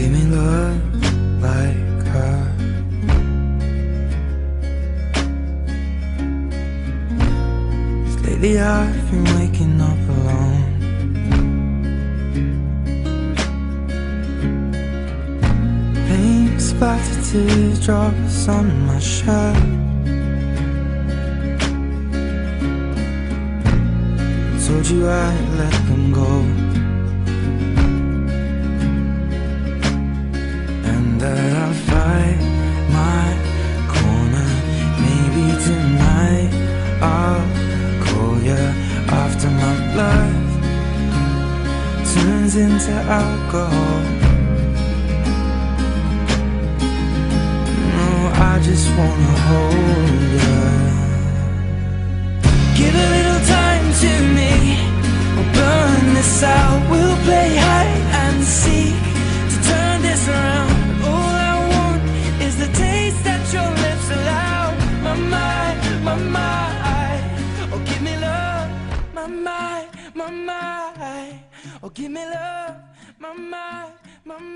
Give me love like her Cause lately I've been waking up alone. Pain splattered teardrops on my shirt. Told you I'd let them go. Turns into alcohol. No, I just wanna hold you. Give a little time to me. We'll burn this out. We'll play hide and seek to turn this around. All I want is the taste that your lips allow. My mind, my mind. Oh, give me love. My mind, my mind. Oh, give me love. My mind, my.